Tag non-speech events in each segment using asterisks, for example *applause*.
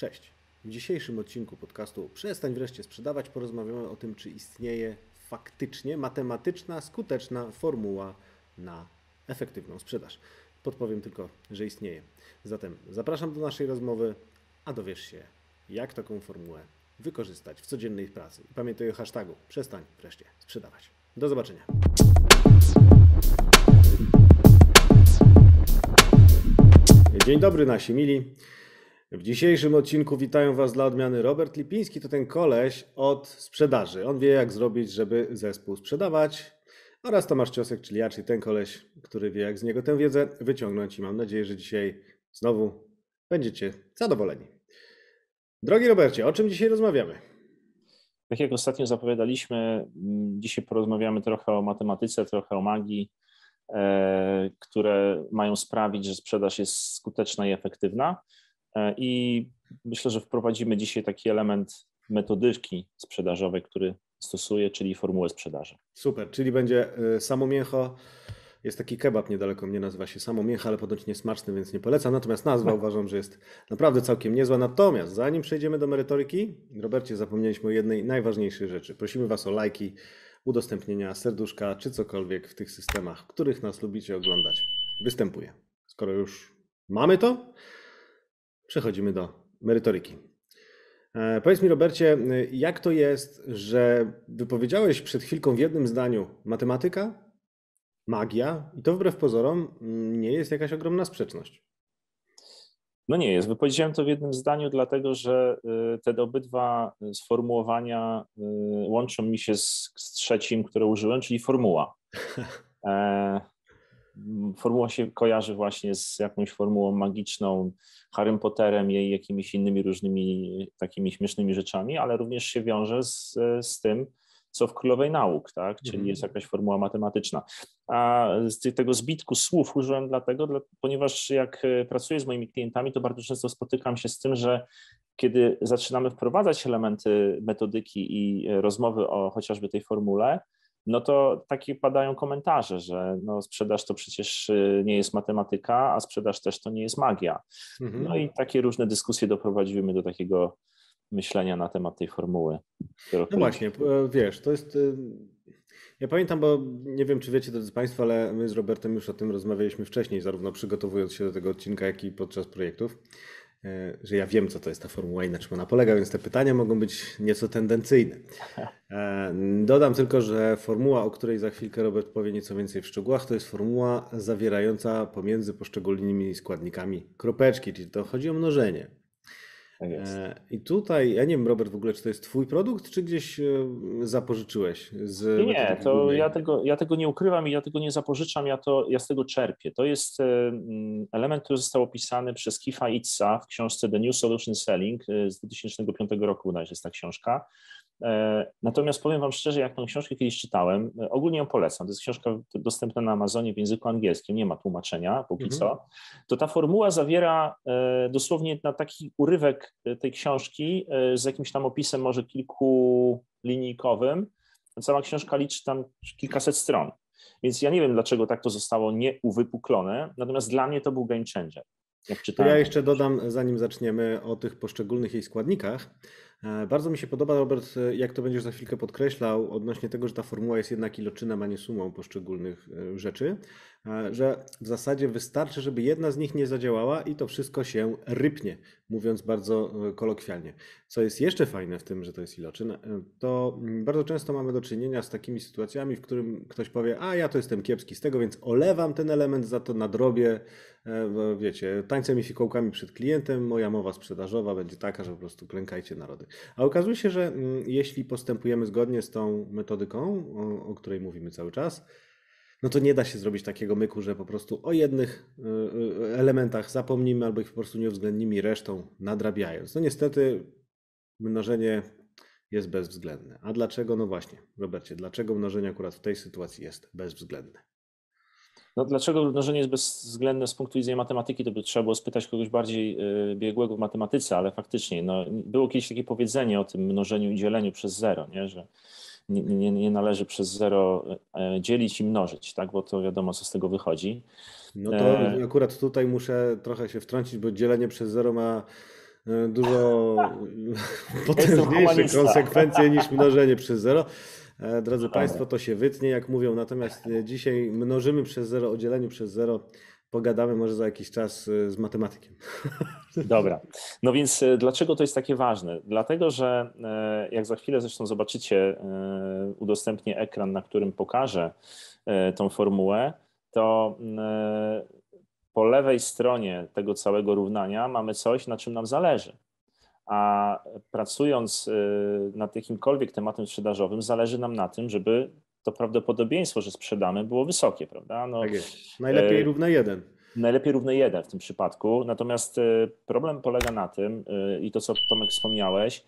Cześć. W dzisiejszym odcinku podcastu Przestań wreszcie sprzedawać porozmawiamy o tym, czy istnieje faktycznie matematyczna, skuteczna formuła na efektywną sprzedaż. Podpowiem tylko, że istnieje. Zatem zapraszam do naszej rozmowy, a dowiesz się, jak taką formułę wykorzystać w codziennej pracy. I pamiętaj o hashtagu Przestań wreszcie sprzedawać. Do zobaczenia. Dzień dobry nasi mili. W dzisiejszym odcinku witają Was dla odmiany Robert Lipiński, to ten koleś od sprzedaży. On wie jak zrobić, żeby zespół sprzedawać oraz Tomasz Ciosek, czyli ja, czyli ten koleś, który wie jak z niego tę wiedzę wyciągnąć i mam nadzieję, że dzisiaj znowu będziecie zadowoleni. Drogi Robercie, o czym dzisiaj rozmawiamy? Tak jak ostatnio zapowiadaliśmy, mm, dzisiaj porozmawiamy trochę o matematyce, trochę o magii, e, które mają sprawić, że sprzedaż jest skuteczna i efektywna. E, I myślę, że wprowadzimy dzisiaj taki element metodyki sprzedażowej, który stosuję, czyli formułę sprzedaży. Super, czyli będzie e, samo mięcho. Jest taki kebab niedaleko mnie, nazywa się samo mięcho, ale ponoć niesmaczny, więc nie polecam. Natomiast nazwa *laughs* uważam, że jest naprawdę całkiem niezła. Natomiast zanim przejdziemy do merytoryki, Robercie, zapomnieliśmy o jednej najważniejszej rzeczy. Prosimy Was o lajki, udostępnienia, serduszka czy cokolwiek w tych systemach, których nas lubicie oglądać. Występuje. Skoro już mamy to, przechodzimy do merytoryki. E, powiedz mi, Robercie, jak to jest, że wypowiedziałeś przed chwilką w jednym zdaniu matematyka, magia i to wbrew pozorom nie jest jakaś ogromna sprzeczność? No nie jest. Wypowiedziałem to w jednym zdaniu, dlatego że y, te obydwa sformułowania łączą mi się z, z trzecim, które użyłem, czyli formuła. *laughs* Formuła się kojarzy właśnie z jakąś formułą magiczną, Harrym Potterem i jakimiś innymi różnymi takimi śmiesznymi rzeczami, ale również się wiąże z, z tym, co w Królowej Nauk, tak? czyli mhm. jest jakaś formuła matematyczna. A z tego zbitku słów użyłem dlatego, ponieważ jak e, pracuję z moimi klientami, to bardzo często spotykam się z tym, że kiedy zaczynamy wprowadzać elementy metodyki i e, rozmowy o chociażby tej formule, no to takie padają komentarze, że no sprzedaż to przecież y, nie jest matematyka, a sprzedaż też to nie jest magia. Mhm. No i takie różne dyskusje doprowadziły do takiego myślenia na temat tej formuły. No właśnie, wiesz, to jest. Y, ja pamiętam, bo nie wiem, czy wiecie, drodzy Państwo, ale my z Robertem już o tym rozmawialiśmy wcześniej, zarówno przygotowując się do tego odcinka, jak i podczas projektów. E, że ja wiem, co to jest ta formuła i na czym ona polega, więc te pytania mogą być nieco tendencyjne. E, dodam tylko, że formuła, o której za chwilkę Robert powie nieco więcej w szczegółach, to jest formuła zawierająca pomiędzy poszczególnymi składnikami kropeczki, czyli to chodzi o mnożenie. Tak e, I tutaj, ja nie wiem, Robert, w ogóle, czy to jest Twój produkt, czy gdzieś e, zapożyczyłeś? Z nie, to ja tego, ja tego nie ukrywam i ja tego nie zapożyczam, ja, to, ja z tego czerpię. To jest e, element, który został opisany przez Kifa Itza w książce The New Solution Selling z 2005 roku, bodajże jest ta książka. E, natomiast powiem Wam szczerze, jak tę książkę kiedyś czytałem, e, ogólnie ją polecam, to jest książka dostępna na Amazonie w języku angielskim, nie ma tłumaczenia póki mhm. co, to ta formuła zawiera e, dosłownie na taki urywek tej książki z jakimś tam opisem może kilkulinijkowym, cała książka liczy tam kilkaset stron. Więc ja nie wiem, dlaczego tak to zostało nieuwypuklone, natomiast dla mnie to był game changer. To ja jeszcze dodam, zanim zaczniemy o tych poszczególnych jej składnikach, E, bardzo mi się podoba, Robert, e, jak to będziesz za chwilkę podkreślał, odnośnie tego, że ta formuła jest jednak iloczynem, a nie sumą poszczególnych e, rzeczy, że w zasadzie wystarczy, żeby jedna z nich nie zadziałała i to wszystko się rypnie, mówiąc bardzo kolokwialnie. Co jest jeszcze fajne w tym, że to jest iloczyn, to bardzo często mamy do czynienia z takimi sytuacjami, w którym ktoś powie, a ja to jestem kiepski z tego, więc olewam ten element, za to nadrobię, wiecie, tańcem i fikołkami przed klientem, moja mowa sprzedażowa będzie taka, że po prostu klękajcie narody. A okazuje się, że mm, jeśli postępujemy zgodnie z tą metodyką, o, której mówimy cały czas, no to nie da się zrobić takiego myku, że po prostu o jednych y, y, elementach zapomnimy albo ich po prostu nie uwzględnimy resztą nadrabiając. No niestety mnożenie jest bezwzględne. A dlaczego? No właśnie, Robercie, dlaczego mnożenie akurat w tej sytuacji jest bezwzględne? No, dlaczego mnożenie jest bezwzględne z punktu widzenia matematyki, to by trzeba było spytać kogoś bardziej y, biegłego w matematyce, ale faktycznie no, było kiedyś takie powiedzenie o tym mnożeniu i dzieleniu przez zero, nie? że nie, nie, nie należy przez zero e, dzielić i mnożyć, tak? bo to wiadomo, co z tego wychodzi. No to e... akurat tutaj muszę trochę się wtrącić, bo dzielenie przez zero ma e, dużo *laughs* potężniejsze konsekwencje niż mnożenie przez zero. E, drodzy Państwo, to się wytnie, jak mówią. Natomiast dzisiaj mnożymy przez zero, o dzieleniu przez zero pogadamy może za jakiś czas z matematykiem. *laughs* Dobra. No więc dlaczego to jest takie ważne? Dlatego, że jak za chwilę zresztą zobaczycie, udostępnię ekran, na którym pokażę tą formułę, to po lewej stronie tego całego równania mamy coś, na czym nam zależy. A pracując y, nad jakimkolwiek tematem sprzedażowym, zależy nam na tym, żeby to prawdopodobieństwo, że sprzedamy, było wysokie, prawda? No, tak jest. Najlepiej e, równe jeden. Najlepiej równe jeden w tym przypadku. Natomiast y, problem polega na tym, y, i to co Tomek wspomniałeś,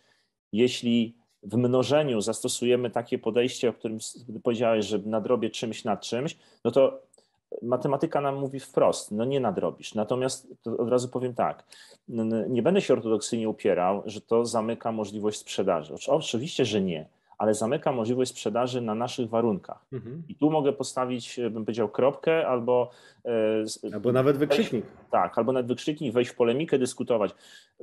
jeśli w mnożeniu zastosujemy takie podejście, o którym powiedziałeś, że nadrobię czymś nad czymś, no to matematyka nam mówi wprost, no nie nadrobisz. Natomiast od razu powiem tak, nie będę się ortodoksyjnie upierał, że to zamyka możliwość sprzedaży. Oczywiście, że nie, ale zamyka możliwość sprzedaży na naszych warunkach. Mhm. I tu mogę postawić, bym powiedział, kropkę albo. E, albo nawet wykrzyknik. Wejść, tak, albo nawet wykrzyknik, wejść w polemikę, dyskutować.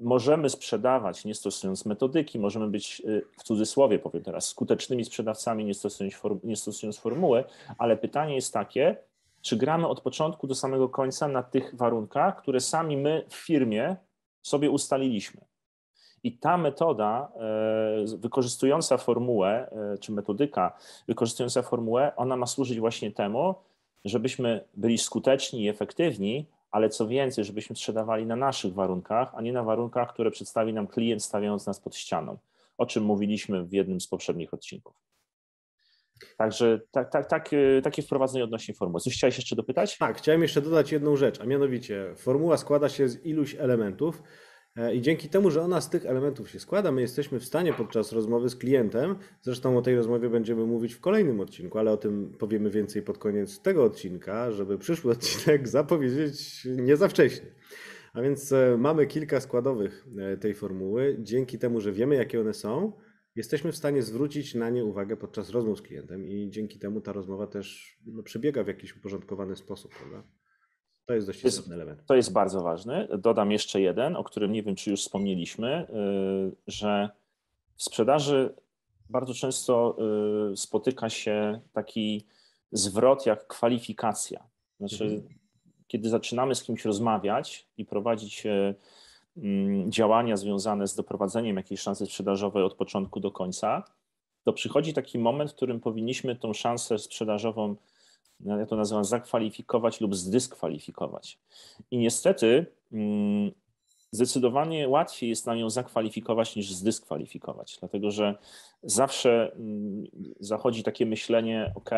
Możemy sprzedawać nie stosując metodyki, możemy być e, w cudzysłowie, powiem teraz, skutecznymi sprzedawcami nie stosując, nie stosując formuły, ale pytanie jest takie, czy gramy od początku do samego końca na tych warunkach, które sami my w firmie sobie ustaliliśmy. I ta metoda e, wykorzystująca formułę, e, czy metodyka wykorzystująca formułę, ona ma służyć właśnie temu, żebyśmy byli skuteczni i efektywni, ale co więcej, żebyśmy sprzedawali na naszych warunkach, a nie na warunkach, które przedstawi nam klient, stawiając nas pod ścianą, o czym mówiliśmy w jednym z poprzednich odcinków. Także tak, tak, tak, takie wprowadzenie odnośnie formuły. Coś chciałeś jeszcze dopytać? Tak, chciałem jeszcze dodać jedną rzecz, a mianowicie formuła składa się z iluś elementów e, i dzięki temu, że ona z tych elementów się składa, my jesteśmy w stanie podczas rozmowy z klientem, zresztą o tej rozmowie będziemy mówić w kolejnym odcinku, ale o tym powiemy więcej pod koniec tego odcinka, żeby przyszły odcinek *laughs* zapowiedzieć nie za wcześnie. A więc e, mamy kilka składowych tej formuły. Dzięki temu, że wiemy, jakie one są, jesteśmy w stanie zwrócić na nie uwagę podczas rozmów z klientem i dzięki temu ta rozmowa też no, przebiega w jakiś uporządkowany sposób, prawda? To jest dość istotny element. To jest bardzo ważny. Dodam jeszcze jeden, o którym nie wiem, czy już wspomnieliśmy, y, że w sprzedaży bardzo często y, spotyka się taki zwrot jak kwalifikacja. Znaczy, mhm. kiedy zaczynamy z kimś rozmawiać i prowadzić y, działania związane z doprowadzeniem jakiejś szansy sprzedażowej od początku do końca, to przychodzi taki moment, w którym powinniśmy tą szansę sprzedażową, no, ja to nazywam, zakwalifikować lub zdyskwalifikować. I niestety mm, zdecydowanie łatwiej jest nam ją zakwalifikować niż zdyskwalifikować, dlatego że zawsze mm, zachodzi takie myślenie, ok,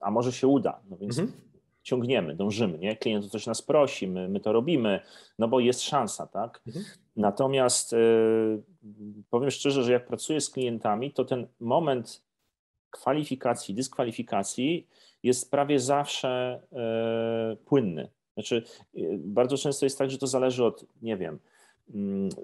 a może się uda, no więc mhm ciągniemy, dążymy, nie? Klient coś nas prosi, my, my to robimy, no bo jest szansa, tak? Mhm. Natomiast y, powiem szczerze, że jak pracuję z klientami, to ten moment kwalifikacji, dyskwalifikacji jest prawie zawsze y, płynny. Znaczy, y, bardzo często jest tak, że to zależy od, nie wiem,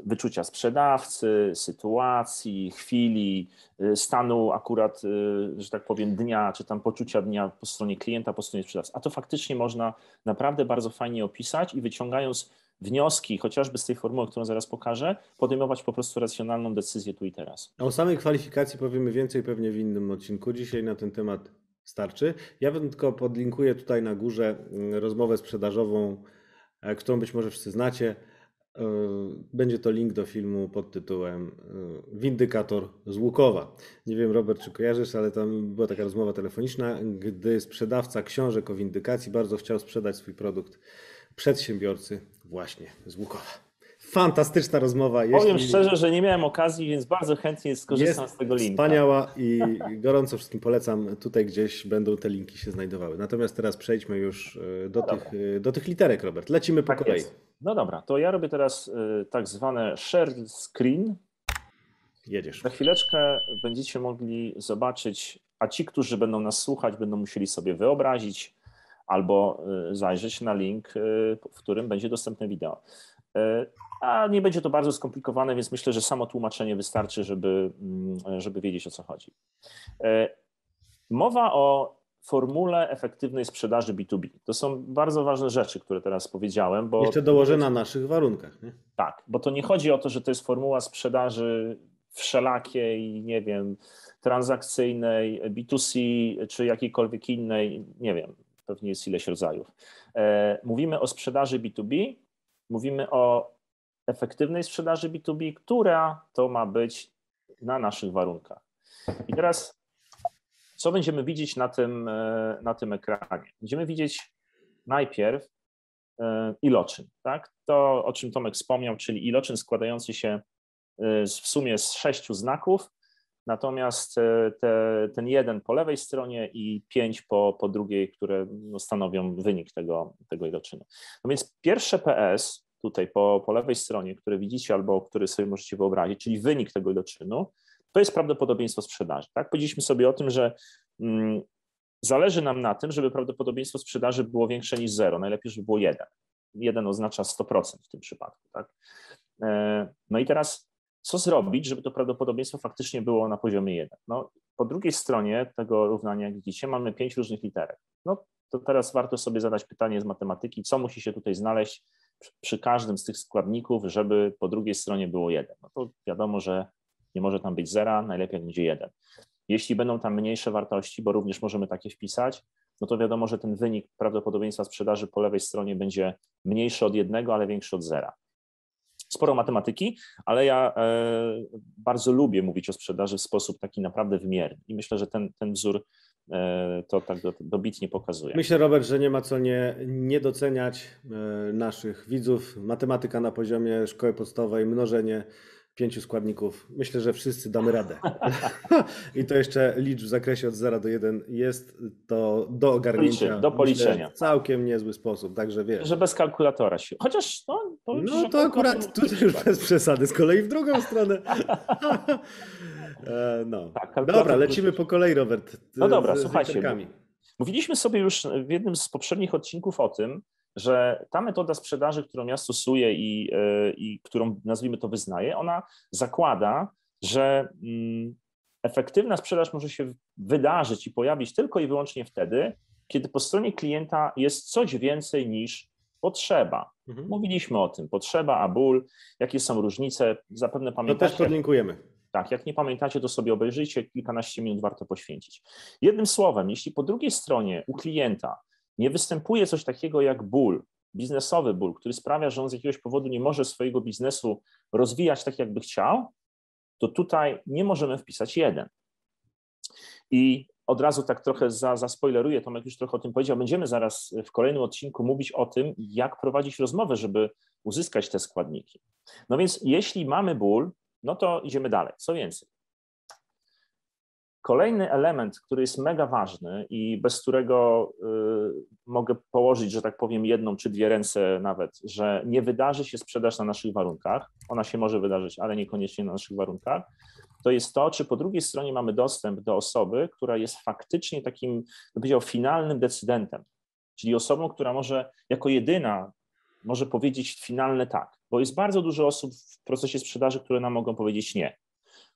wyczucia sprzedawcy, sytuacji, chwili, y, stanu akurat, y, że tak powiem, dnia, czy tam poczucia dnia po stronie klienta, po stronie sprzedawcy. A to faktycznie można naprawdę bardzo fajnie opisać i wyciągając wnioski, chociażby z tej formuły, którą zaraz pokażę, podejmować po prostu racjonalną decyzję tu i teraz. O samej kwalifikacji powiemy więcej pewnie w innym odcinku. Dzisiaj na ten temat starczy. Ja bym tylko podlinkuję tutaj na górze mm, rozmowę sprzedażową, e, którą być może wszyscy znacie będzie to link do filmu pod tytułem e, Windykator z Łukowa. Nie wiem, Robert, czy kojarzysz, ale tam była taka rozmowa telefoniczna, gdy sprzedawca książek o windykacji bardzo chciał sprzedać swój produkt przedsiębiorcy właśnie z Łukowa. Fantastyczna rozmowa. Powiem szczerze, że nie miałem okazji, więc bardzo chętnie skorzystam z tego linka. Wspaniała i gorąco wszystkim polecam. Tutaj gdzieś będą te linki się znajdowały. Natomiast teraz przejdźmy już e, do, no tych, e, do tych literek, Robert. Lecimy po tak kolei. Jest. No dobra, to ja robię teraz e, tak zwane share screen. Jedziesz. Za chwileczkę będziecie mogli zobaczyć, a ci, którzy będą nas słuchać, będą musieli sobie wyobrazić albo zajrzeć na link, w którym będzie dostępne wideo a nie będzie to bardzo skomplikowane, więc myślę, że samo tłumaczenie wystarczy, żeby, mm, żeby wiedzieć o co chodzi. Mowa o formule efektywnej sprzedaży B2B. To są bardzo ważne rzeczy, które teraz powiedziałem. Bo Jeszcze dołożę na naszych warunkach. Nie? Tak, bo to nie chodzi o to, że to jest formuła sprzedaży wszelakiej, nie wiem, transakcyjnej, B2C czy jakiejkolwiek innej, nie wiem, pewnie jest ileś rodzajów. E, mówimy o sprzedaży B2B, mówimy o efektywnej sprzedaży B2B, która to ma być na naszych warunkach. I teraz, co będziemy widzieć na tym, e, na tym ekranie? Będziemy widzieć najpierw e, iloczyn, tak? To, o czym Tomek wspomniał, czyli iloczyn składający się w sumie z sześciu znaków, natomiast te, ten jeden po lewej stronie i pięć po, po drugiej, które no, stanowią wynik tego, tego iloczynu. No więc pierwsze PS, tutaj po, po lewej stronie, które widzicie albo który sobie możecie wyobrazić, czyli wynik tego iloczynu, to jest prawdopodobieństwo sprzedaży. Tak? Powiedzieliśmy sobie o tym, że mm, zależy nam na tym, żeby prawdopodobieństwo sprzedaży było większe niż zero. Najlepiej, żeby było jeden. Jeden oznacza 100% w tym przypadku. Tak? E, no i teraz co zrobić, żeby to prawdopodobieństwo faktycznie było na poziomie 1? No, po drugiej stronie tego równania, jak widzicie, mamy pięć różnych literek. No, to teraz warto sobie zadać pytanie z matematyki, co musi się tutaj znaleźć przy każdym z tych składników, żeby po drugiej stronie było 1. No to wiadomo, że nie może tam być zera, najlepiej będzie 1. Jeśli będą tam mniejsze wartości, bo również możemy takie wpisać, no to wiadomo, że ten wynik prawdopodobieństwa sprzedaży po lewej stronie będzie mniejszy od jednego, ale większy od zera sporo matematyki, ale ja e, bardzo lubię mówić o sprzedaży w sposób taki naprawdę wymierny i myślę, że ten, ten wzór e, to tak dobitnie pokazuje. Myślę, Robert, że nie ma co nie, nie doceniać e, naszych widzów. Matematyka na poziomie szkoły podstawowej, mnożenie pięciu składników. Myślę, że wszyscy damy radę. I to jeszcze licz w zakresie od 0 do 1 jest to do ogarnięcia. Liczy, do policzenia. Myślę, całkiem niezły sposób, także wiesz. Że bez kalkulatora się. Chociaż no, no to akurat tutaj już bez przesady, z kolei w drugą stronę. *laughs* E, no. Tak, dobra, lecimy po kolei, Robert. No dobra, z, słuchajcie. Mówiliśmy sobie już w jednym z poprzednich odcinków o tym, że ta metoda sprzedaży, którą ja stosuję i, e, i którą nazwijmy to wyznaję, ona zakłada, że mm, efektywna sprzedaż może się wydarzyć i pojawić tylko i wyłącznie wtedy, kiedy po stronie klienta jest coś więcej niż potrzeba. Mhm. Mówiliśmy o tym, potrzeba, a ból, jakie są różnice, zapewne pamiętacie. To też podlinkujemy. Tak, jak nie pamiętacie, to sobie obejrzyjcie, kilkanaście minut warto poświęcić. Jednym słowem, jeśli po drugiej stronie u klienta nie występuje coś takiego jak ból, biznesowy ból, który sprawia, że on z jakiegoś powodu nie może swojego biznesu rozwijać tak, jakby chciał, to tutaj nie możemy wpisać jeden. I od razu tak trochę za, zaspoileruję, Tomek już trochę o tym powiedział, będziemy zaraz w kolejnym odcinku mówić o tym, jak prowadzić rozmowę, żeby uzyskać te składniki. No więc jeśli mamy ból, no to idziemy dalej. Co więcej, Kolejny element, który jest mega ważny i bez którego y, mogę położyć, że tak powiem, jedną czy dwie ręce nawet, że nie wydarzy się sprzedaż na naszych warunkach, ona się może wydarzyć, ale niekoniecznie na naszych warunkach, to jest to, czy po drugiej stronie mamy dostęp do osoby, która jest faktycznie takim, bym powiedział, finalnym decydentem, czyli osobą, która może jako jedyna może powiedzieć finalne tak, bo jest bardzo dużo osób w procesie sprzedaży, które nam mogą powiedzieć nie.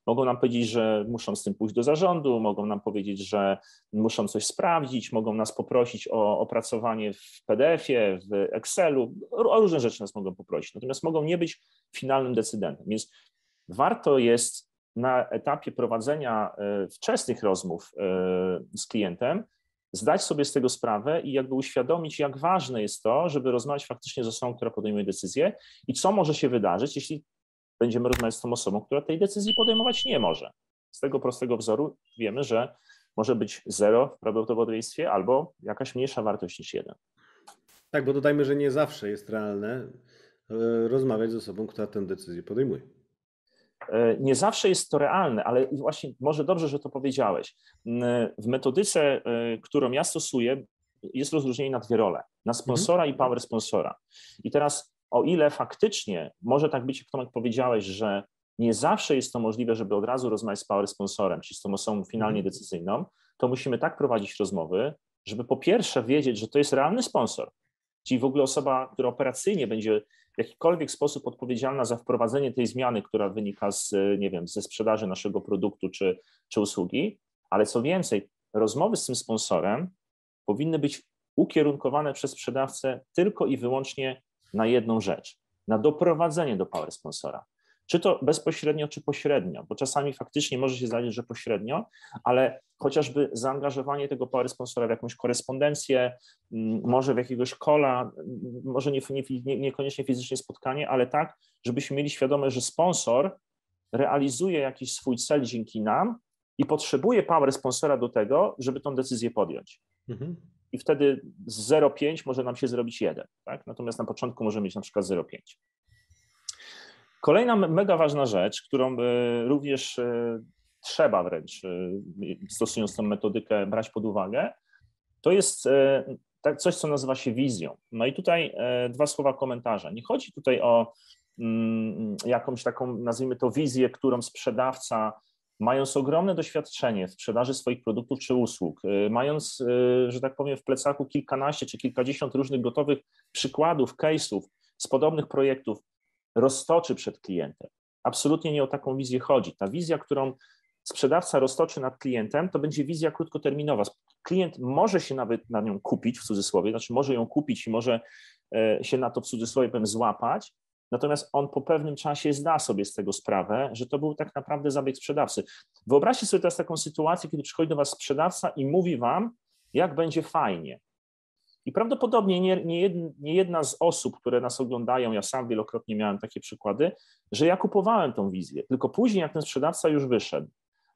Mogą nam powiedzieć, że muszą z tym pójść do zarządu, mogą nam powiedzieć, że muszą coś sprawdzić, mogą nas poprosić o opracowanie w PDF-ie, w Excelu, o różne rzeczy nas mogą poprosić, natomiast mogą nie być finalnym decydentem. Więc warto jest na etapie prowadzenia e, wczesnych rozmów e, z klientem zdać sobie z tego sprawę i jakby uświadomić, jak ważne jest to, żeby rozmawiać faktycznie z osobą, która podejmuje decyzję i co może się wydarzyć, jeśli będziemy rozmawiać z tą osobą, która tej decyzji podejmować nie może. Z tego prostego wzoru wiemy, że może być zero w prawdopodobieństwie albo jakaś mniejsza wartość niż jeden. Tak, bo dodajmy, że nie zawsze jest realne e, rozmawiać z osobą, która tę decyzję podejmuje. E, nie zawsze jest to realne, ale właśnie może dobrze, że to powiedziałeś. W metodyce, e, którą ja stosuję, jest rozróżnienie na dwie role: na sponsora mhm. i power sponsora. I teraz o ile faktycznie może tak być, jak Tomek powiedziałeś, że nie zawsze jest to możliwe, żeby od razu rozmawiać z power sponsorem, czyli z tą osobą finalnie mhm. decyzyjną, to musimy tak prowadzić rozmowy, żeby po pierwsze wiedzieć, że to jest realny sponsor, czyli w ogóle osoba, która operacyjnie będzie w jakikolwiek sposób odpowiedzialna za wprowadzenie tej zmiany, która wynika z, nie wiem, ze sprzedaży naszego produktu czy, czy usługi, ale co więcej, rozmowy z tym sponsorem powinny być ukierunkowane przez sprzedawcę tylko i wyłącznie na jedną rzecz, na doprowadzenie do power sponsora. Czy to bezpośrednio, czy pośrednio, bo czasami faktycznie może się zdarzyć, że pośrednio, ale chociażby zaangażowanie tego power sponsora w jakąś korespondencję, mm, może w jakiegoś kola, mm, może nie, nie, niekoniecznie fizycznie spotkanie, ale tak, żebyśmy mieli świadomość, że sponsor realizuje jakiś swój cel dzięki nam i potrzebuje power sponsora do tego, żeby tą decyzję podjąć. Mhm. I wtedy z 0,5 może nam się zrobić 1, tak? natomiast na początku możemy mieć na przykład 0,5. Kolejna mega ważna rzecz, którą e, również e, trzeba wręcz, e, stosując tę metodykę, brać pod uwagę, to jest coś, co nazywa się wizją. No i tutaj dwa słowa komentarza. Nie chodzi tutaj o mm, jakąś taką, nazwijmy to, wizję, którą sprzedawca, mając ogromne doświadczenie w sprzedaży swoich produktów czy usług, mając, że tak powiem, w plecaku kilkanaście czy kilkadziesiąt różnych gotowych przykładów, case'ów z podobnych projektów, roztoczy przed klientem. Absolutnie nie o taką wizję chodzi. Ta wizja, którą sprzedawca roztoczy nad klientem, to będzie wizja krótkoterminowa. Klient może się nawet na nią kupić, w cudzysłowie, znaczy może ją kupić i może e, się na to w cudzysłowie złapać, natomiast on po pewnym czasie zda sobie z tego sprawę, że to był tak naprawdę zabieg sprzedawcy. Wyobraźcie sobie teraz taką sytuację, kiedy przychodzi do Was sprzedawca i mówi Wam, jak będzie fajnie. I prawdopodobnie nie, nie, jedna, nie, jedna z osób, które nas oglądają, ja sam wielokrotnie miałem takie przykłady, że ja kupowałem tą wizję, tylko później, jak ten sprzedawca już wyszedł,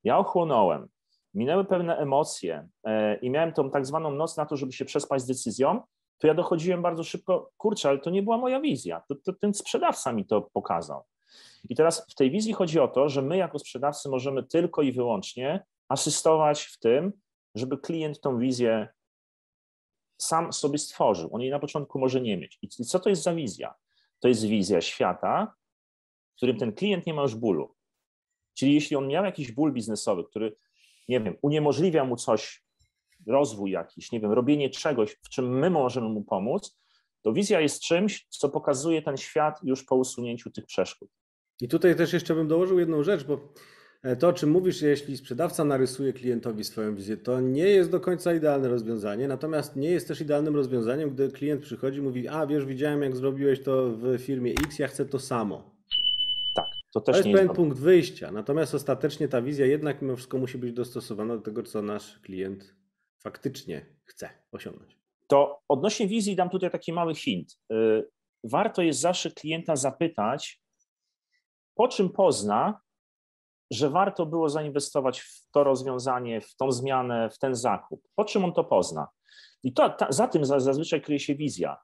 ja ochłonąłem, minęły pewne emocje e, i miałem tą tak zwaną noc na to, żeby się przespać z decyzją, to ja dochodziłem bardzo szybko, kurczę, ale to nie była moja wizja, to, to ten sprzedawca mi to pokazał. I teraz w tej wizji chodzi o to, że my jako sprzedawcy możemy tylko i wyłącznie asystować w tym, żeby klient tą wizję sam sobie stworzył. On jej na początku może nie mieć. I co to jest za wizja? To jest wizja świata, w którym ten klient nie ma już bólu. Czyli jeśli on miał jakiś ból biznesowy, który, nie wiem, uniemożliwia mu coś, rozwój jakiś, nie wiem, robienie czegoś, w czym my możemy mu pomóc, to wizja jest czymś, co pokazuje ten świat już po usunięciu tych przeszkód. I tutaj też jeszcze bym dołożył jedną rzecz, bo E, to, o czym mówisz, jeśli sprzedawca narysuje klientowi swoją wizję, to nie jest do końca idealne rozwiązanie, natomiast nie jest też idealnym rozwiązaniem, gdy klient przychodzi i mówi, a wiesz, widziałem jak zrobiłeś to w firmie X, ja chcę to samo. Tak, to też to jest nie pewien punkt wyjścia, natomiast ostatecznie ta wizja jednak mimo wszystko musi być dostosowana do tego, co nasz klient faktycznie chce osiągnąć. To odnośnie wizji dam tutaj taki mały hint. Y, warto jest zawsze klienta zapytać, po czym pozna, że warto było zainwestować w to rozwiązanie, w tą zmianę, w ten zakup. Po czym on to pozna? I to, ta, za tym zazwyczaj kryje się wizja.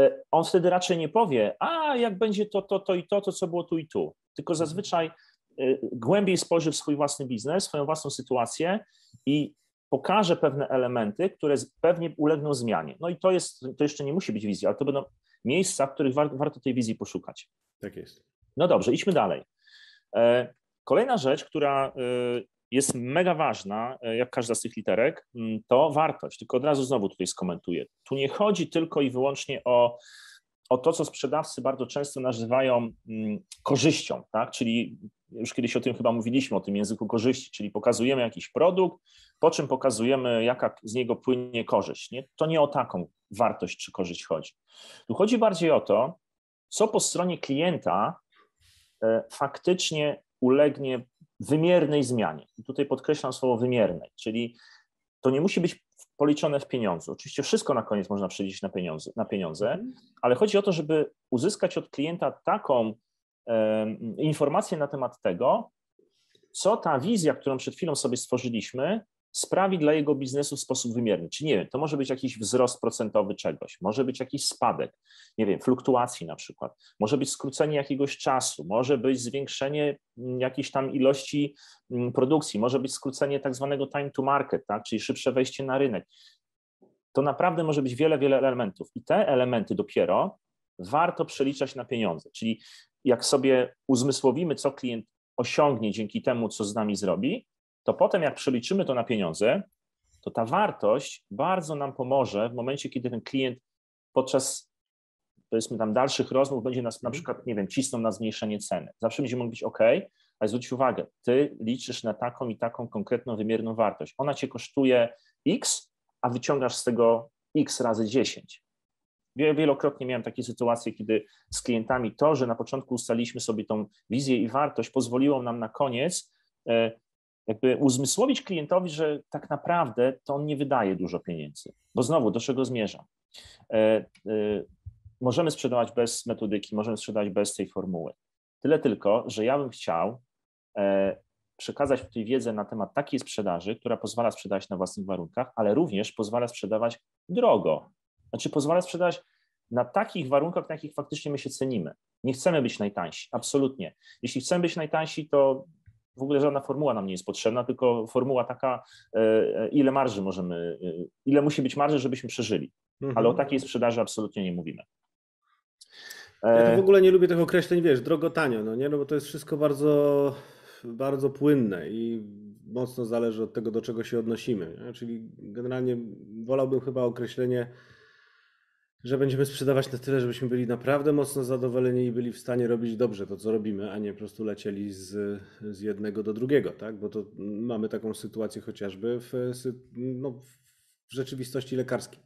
E, on wtedy raczej nie powie, a jak będzie to, to, to i to, to co było tu i tu, tylko zazwyczaj e, głębiej spojrzy w swój własny biznes, swoją własną sytuację i pokaże pewne elementy, które pewnie ulegną zmianie. No i to jest, to jeszcze nie musi być wizja, ale to będą miejsca, w których warto, warto tej wizji poszukać. Tak jest. No dobrze, idźmy dalej. E, Kolejna rzecz, która y, jest mega ważna, y, jak każda z tych literek, mm, to wartość. Tylko od razu znowu tutaj skomentuję. Tu nie chodzi tylko i wyłącznie o, o to, co sprzedawcy bardzo często nazywają mm, korzyścią, tak? czyli już kiedyś o tym chyba mówiliśmy, o tym języku korzyści, czyli pokazujemy jakiś produkt, po czym pokazujemy, jaka z niego płynie korzyść. Nie? To nie o taką wartość czy korzyść chodzi. Tu chodzi bardziej o to, co po stronie klienta e, faktycznie ulegnie wymiernej zmianie. I tutaj podkreślam słowo wymiernej, czyli to nie musi być policzone w pieniądzu. Oczywiście wszystko na koniec można przeliczyć na pieniądze, na pieniądze mhm. ale chodzi o to, żeby uzyskać od klienta taką informację na temat tego, co ta wizja, którą przed chwilą sobie stworzyliśmy, sprawi dla jego biznesu w sposób wymierny. Czy nie wiem, to może być jakiś wzrost procentowy czegoś, może być jakiś spadek, nie wiem, fluktuacji na przykład, może być skrócenie jakiegoś czasu, może być zwiększenie mm, jakiejś tam ilości mm, produkcji, może być skrócenie tak zwanego time to market, tak, czyli szybsze wejście na rynek. To naprawdę może być wiele, wiele elementów i te elementy dopiero warto przeliczać na pieniądze, czyli jak sobie uzmysłowimy, co klient osiągnie dzięki temu, co z nami zrobi, to potem jak przeliczymy to na pieniądze, to ta wartość bardzo nam pomoże w momencie, kiedy ten klient podczas powiedzmy tam dalszych rozmów będzie nas na mhm. przykład, nie wiem, cisnął na zmniejszenie ceny. Zawsze będzie mógł być OK, ale zwróć uwagę, ty liczysz na taką i taką konkretną wymierną wartość. Ona cię kosztuje X, a wyciągasz z tego X razy 10. Wielokrotnie miałem takie sytuacje, kiedy z klientami to, że na początku ustaliliśmy sobie tą wizję i wartość, pozwoliło nam na koniec e, jakby uzmysłowić klientowi, że tak naprawdę to on nie wydaje dużo pieniędzy. Bo znowu, do czego zmierzam? E, e, możemy sprzedawać bez metodyki, możemy sprzedawać bez tej formuły. Tyle tylko, że ja bym chciał przekazać tutaj wiedzę na temat takiej sprzedaży, która pozwala sprzedawać na własnych warunkach, ale również pozwala sprzedawać drogo, znaczy pozwala sprzedać na takich warunkach, na jakich faktycznie my się cenimy. Nie chcemy być najtańsi, absolutnie. Jeśli chcemy być najtańsi, to w ogóle żadna formuła nam nie jest potrzebna, tylko formuła taka, e, e, ile marży możemy, e, ile musi być marży, żebyśmy przeżyli. Mhm. Ale o takiej sprzedaży absolutnie nie mówimy. Ja w ogóle nie lubię tych określeń, wiesz, drogo, tanio, no nie, no bo to jest wszystko bardzo, bardzo płynne i mocno zależy od tego, do czego się odnosimy. Nie? Czyli generalnie wolałbym chyba określenie że będziemy sprzedawać na tyle, żebyśmy byli naprawdę mocno zadowoleni i byli w stanie robić dobrze to, co robimy, a nie po prostu lecieli z, z jednego do drugiego, tak? Bo to mamy taką sytuację chociażby w, no, w rzeczywistości lekarskiej.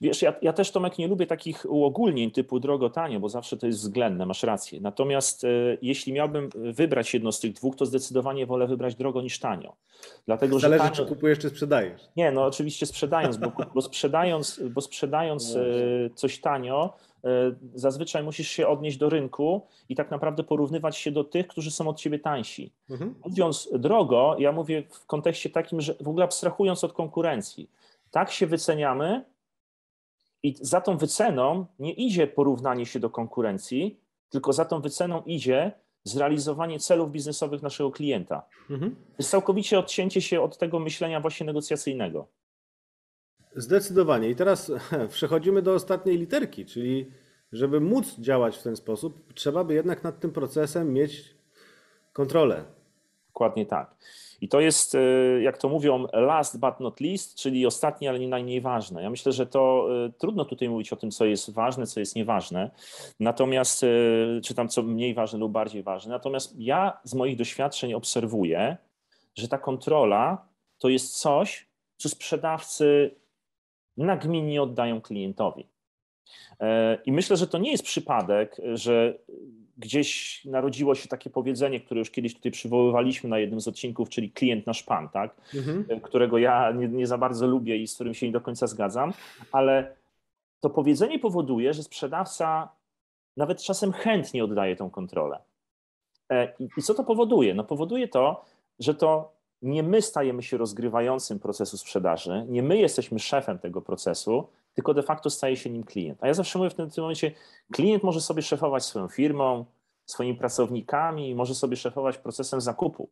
Wiesz, ja, ja też Tomek nie lubię takich uogólnień typu drogo, tanio, bo zawsze to jest względne, masz rację. Natomiast e, jeśli miałbym wybrać jedno z tych dwóch, to zdecydowanie wolę wybrać drogo niż tanio. Dlatego, Zależy, że tanio... czy kupujesz, czy sprzedajesz. Nie, no oczywiście sprzedając, bo, bo sprzedając, bo sprzedając no e, coś tanio, e, zazwyczaj musisz się odnieść do rynku i tak naprawdę porównywać się do tych, którzy są od ciebie tańsi. Mhm. Mówiąc drogo, ja mówię w kontekście takim, że w ogóle abstrahując od konkurencji. Tak się wyceniamy, i za tą wyceną nie idzie porównanie się do konkurencji, tylko za tą wyceną idzie zrealizowanie celów biznesowych naszego klienta. Mhm. Jest całkowicie odcięcie się od tego myślenia właśnie negocjacyjnego. Zdecydowanie. I teraz *laughs* przechodzimy do ostatniej literki, czyli żeby móc działać w ten sposób, trzeba by jednak nad tym procesem mieć kontrolę. Dokładnie tak. I to jest, e, jak to mówią, last but not least, czyli ostatnie, ale nie najmniej ważne. Ja myślę, że to e, trudno tutaj mówić o tym, co jest ważne, co jest nieważne, natomiast, e, czy tam co mniej ważne lub bardziej ważne. Natomiast ja z moich doświadczeń obserwuję, że ta kontrola to jest coś, co sprzedawcy nagminnie oddają klientowi. I myślę, że to nie jest przypadek, że gdzieś narodziło się takie powiedzenie, które już kiedyś tutaj przywoływaliśmy na jednym z odcinków, czyli klient nasz pan, tak? Mhm. E, którego ja nie, nie, za bardzo lubię i z którym się nie do końca zgadzam, ale to powiedzenie powoduje, że sprzedawca nawet czasem chętnie oddaje tą kontrolę. E, I, i co to powoduje? No powoduje to, że to nie my stajemy się rozgrywającym procesu sprzedaży, nie my jesteśmy szefem tego procesu, tylko de facto staje się nim klient. A ja zawsze mówię w tym, momencie, klient może sobie szefować swoją firmą, swoimi pracownikami, może sobie szefować procesem zakupu,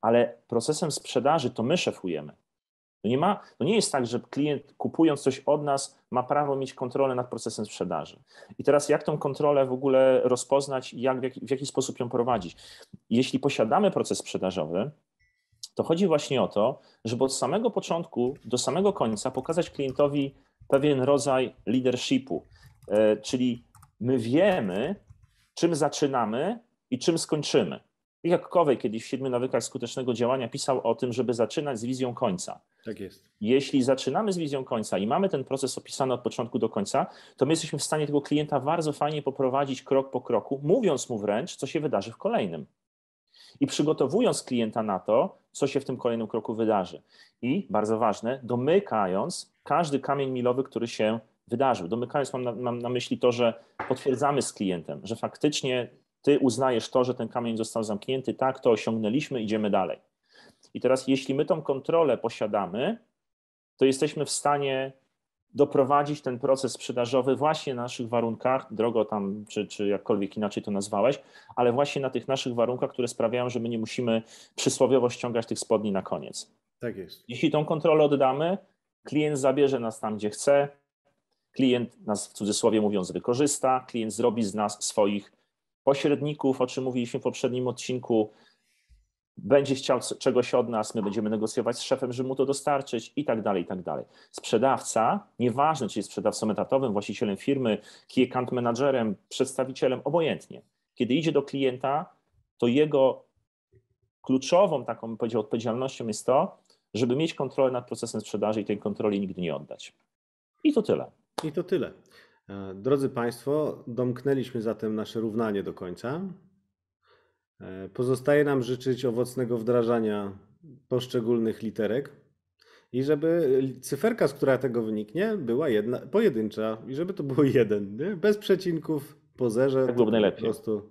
ale procesem sprzedaży to my szefujemy. To nie, ma, nie jest tak, że klient kupując coś od nas ma prawo mieć kontrolę nad procesem sprzedaży. I teraz jak tą kontrolę w ogóle rozpoznać i jak, w, jaki, w jaki sposób ją prowadzić? Jeśli posiadamy proces sprzedażowy, to chodzi właśnie o to, żeby od samego początku do samego końca pokazać klientowi pewien rodzaj leadershipu, e, czyli my wiemy, czym zaczynamy i czym skończymy. Jak Kowej kiedyś w siedmiu nawykach skutecznego działania pisał o tym, żeby zaczynać z wizją końca. Tak jest. Jeśli zaczynamy z wizją końca i mamy ten proces opisany od początku do końca, to my jesteśmy w stanie tego klienta bardzo fajnie poprowadzić krok po kroku, mówiąc mu wręcz, co się wydarzy w kolejnym i przygotowując klienta na to, co się w tym kolejnym kroku wydarzy. I bardzo ważne, domykając każdy kamień milowy, który się wydarzył. Domykając mam na, mam na myśli to, że potwierdzamy z klientem, że faktycznie ty uznajesz to, że ten kamień został zamknięty, tak, to osiągnęliśmy, idziemy dalej. I teraz, jeśli my tą kontrolę posiadamy, to jesteśmy w stanie doprowadzić ten proces sprzedażowy właśnie na naszych warunkach, drogo tam, czy, czy jakkolwiek inaczej to nazwałeś, ale właśnie na tych naszych warunkach, które sprawiają, że my nie musimy przysłowiowo ściągać tych spodni na koniec. Tak jest. Jeśli tą kontrolę oddamy, klient zabierze nas tam, gdzie chce, klient nas w cudzysłowie mówiąc wykorzysta, klient zrobi z nas swoich pośredników, o czym mówiliśmy w poprzednim odcinku, będzie chciał czegoś od nas, my będziemy negocjować z szefem, żeby mu to dostarczyć i tak dalej, i tak dalej. Sprzedawca, nieważne czy jest sprzedawcą etatowym, właścicielem firmy, key account managerem, przedstawicielem, obojętnie. Kiedy idzie do klienta, to jego kluczową taką, powiedział, odpowiedzialnością jest to, żeby mieć kontrolę nad procesem sprzedaży i tej kontroli nigdy nie oddać. I to tyle. I to tyle. E, drodzy Państwo, domknęliśmy zatem nasze równanie do końca. E, pozostaje nam życzyć owocnego wdrażania poszczególnych literek i żeby cyferka, z która tego wyniknie, była jedna, pojedyncza i żeby to było *laughs* jeden, nie? bez przecinków, po zerze. Tak byłoby po najlepiej. prostu,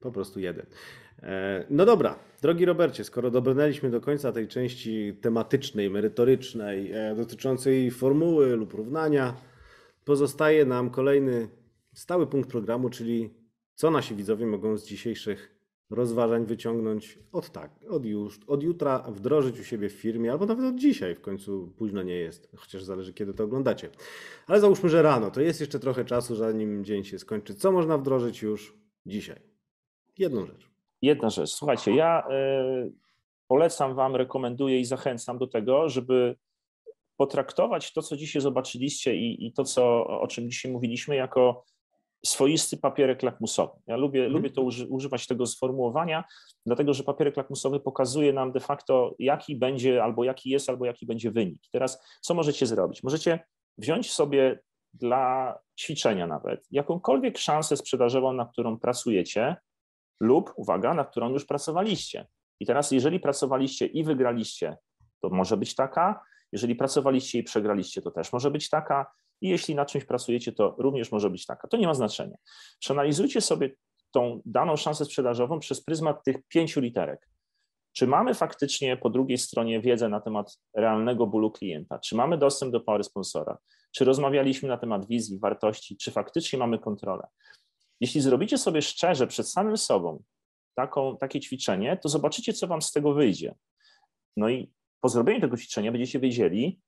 po prostu jeden. E, No dobra, drogi Robercie, skoro dobrnęliśmy do końca tej części tematycznej, merytorycznej, e, dotyczącej formuły lub równania, pozostaje nam kolejny stały punkt programu, czyli co nasi widzowie mogą z dzisiejszych rozważań wyciągnąć od tak, od, już, od jutra, wdrożyć u siebie w firmie, albo nawet od dzisiaj, w końcu późno nie jest, chociaż zależy kiedy to oglądacie. Ale załóżmy, że rano, to jest jeszcze trochę czasu, zanim dzień się skończy. Co można wdrożyć już dzisiaj? Jedną rzecz. Jedna rzecz. Słuchajcie, ja y, polecam Wam, rekomenduję i zachęcam do tego, żeby potraktować to, co dzisiaj zobaczyliście i, i to, co, o czym dzisiaj mówiliśmy, jako swoisty papierek lakmusowy. Ja lubię, Mhm. lubię to uży, używać tego sformułowania, dlatego że papierek lakmusowy pokazuje nam de facto, jaki będzie, albo jaki jest, albo jaki będzie wynik. Teraz, co możecie zrobić? Możecie wziąć sobie dla ćwiczenia nawet jakąkolwiek szansę sprzedażową, na którą pracujecie, lub, uwaga, na którą już pracowaliście. I teraz, jeżeli pracowaliście i wygraliście, to może być taka, jeżeli pracowaliście i przegraliście, to też może być taka, i jeśli na czymś pracujecie, to również może być taka. To nie ma znaczenia. Przeanalizujcie sobie tą daną szansę sprzedażową przez pryzmat tych pięciu literek. Czy mamy faktycznie po drugiej stronie wiedzę na temat realnego bólu klienta? Czy mamy dostęp do power sponsora? Czy rozmawialiśmy na temat wizji, wartości? Czy faktycznie mamy kontrolę? Jeśli zrobicie sobie szczerze przed samym sobą taką, takie ćwiczenie, to zobaczycie, co wam z tego wyjdzie. No i po zrobieniu tego ćwiczenia będziecie wiedzieli,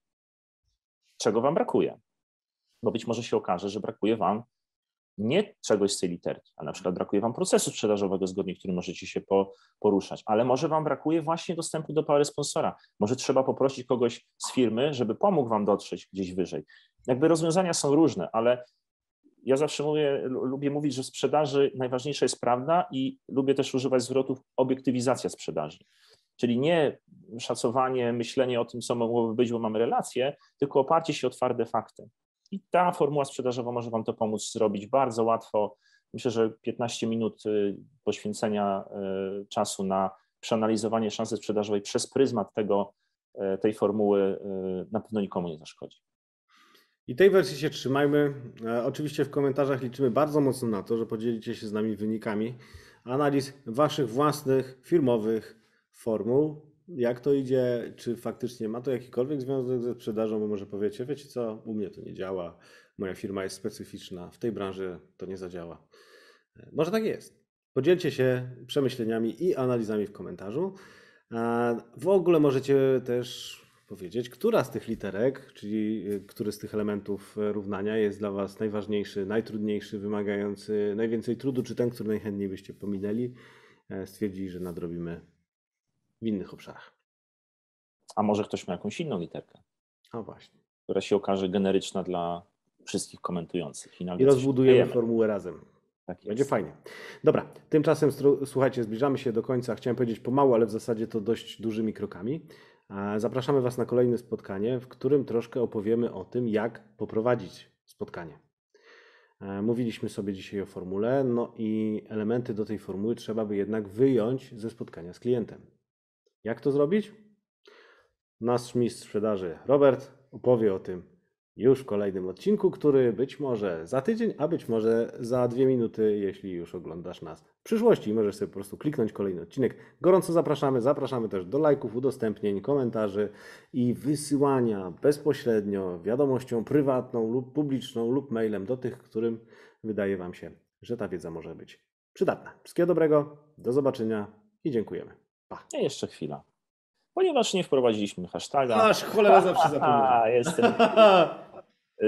czego wam brakuje. Bo być może się okaże, że brakuje wam nie czegoś z tej literki, a na przykład brakuje wam procesu sprzedażowego, zgodnie którym możecie się po, poruszać, ale może wam brakuje właśnie dostępu do power sponsora. Może trzeba poprosić kogoś z firmy, żeby pomógł wam dotrzeć gdzieś wyżej. Jakby rozwiązania są różne, ale ja zawsze mówię, lu- lubię mówić, że w sprzedaży najważniejsza jest prawda i lubię też używać zwrotów obiektywizacja sprzedaży. Czyli nie szacowanie, myślenie o tym, co mogłoby być, bo mamy relacje, tylko oparcie się o twarde fakty. I ta formuła sprzedażowa może Wam to pomóc zrobić bardzo łatwo. Myślę, że 15 minut y, poświęcenia y, czasu na przeanalizowanie szansy sprzedażowej przez pryzmat tego, y, tej formuły na pewno nikomu nie zaszkodzi. I tej wersji się trzymajmy. E, Oczywiście w komentarzach liczymy bardzo mocno na to, że podzielicie się z nami wynikami analiz waszych własnych firmowych formuł. Jak to idzie? Czy faktycznie ma to jakikolwiek związek ze sprzedażą? Bo może powiecie, wiecie co, u mnie to nie działa, moja firma jest specyficzna, w tej branży to nie zadziała. E, Może tak jest. Podzielcie się przemyśleniami i analizami w komentarzu. A W ogóle możecie też powiedzieć, która z tych literek, czyli y, który z tych elementów e, równania jest dla Was najważniejszy, najtrudniejszy, wymagający najwięcej trudu, czy ten, który najchętniej byście pominęli, e, stwierdzili, że nadrobimy w innych obszarach. A może ktoś ma jakąś inną literkę, O właśnie. która się okaże generyczna dla wszystkich komentujących. I, I rozbudujemy formułę razem. Tak. Będzie fajnie. Dobra, tymczasem słuchajcie, zbliżamy się do końca. Chciałem powiedzieć pomału, ale w zasadzie to dość dużymi krokami. Zapraszamy Was na kolejne spotkanie, w którym troszkę opowiemy o tym, jak poprowadzić spotkanie. E, Mówiliśmy sobie dzisiaj o formule, no i elementy do tej formuły trzeba by jednak wyjąć ze spotkania z klientem. Jak to zrobić? Nasz mistrz sprzedaży Robert opowie o tym już w kolejnym odcinku, który być może za tydzień, a być może za dwie minuty, jeśli już oglądasz nas w przyszłości. Możesz sobie po prostu kliknąć kolejny odcinek. Gorąco zapraszamy. Zapraszamy też do lajków, udostępnień, komentarzy i wysyłania bezpośrednio wiadomością prywatną lub publiczną lub mailem do tych, którym wydaje Wam się, że ta wiedza może być przydatna. Wszystkiego dobrego, do zobaczenia i dziękujemy. Pa. Nie, jeszcze chwila. Ponieważ nie wprowadziliśmy hashtaga, Aż cholera zawsze zapominam. *laughs* a, jestem *laughs*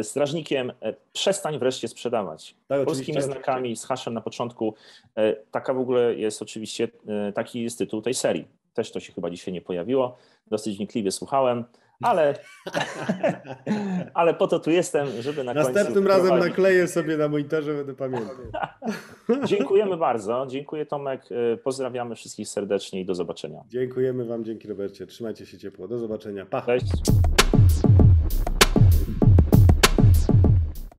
strażnikiem, e, przestań wreszcie sprzedawać. Tak, Polskimi oczywiście. znakami, z haszem na początku. E, Taka w ogóle jest oczywiście, e, taki jest tytuł tej serii. Też to się chyba dzisiaj nie pojawiło. Dosyć wnikliwie słuchałem, ale, *laughs* ale po to tu jestem, żeby na Następnym razem wprowadzić- nakleję sobie na monitorze, będę pamiętał. *laughs* Dziękujemy bardzo. Dziękuję Tomek. Pozdrawiamy wszystkich serdecznie i do zobaczenia. Dziękujemy Wam, dzięki Robercie. Trzymajcie się ciepło. Do zobaczenia. Pa. Cześć.